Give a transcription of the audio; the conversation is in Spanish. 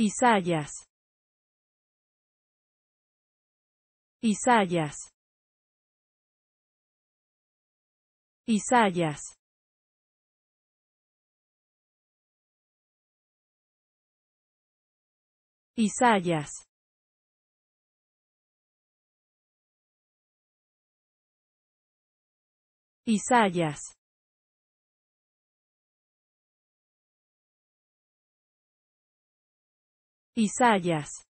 Isaías. Isaías. Isaías. Isaías. Isaías. Isaías.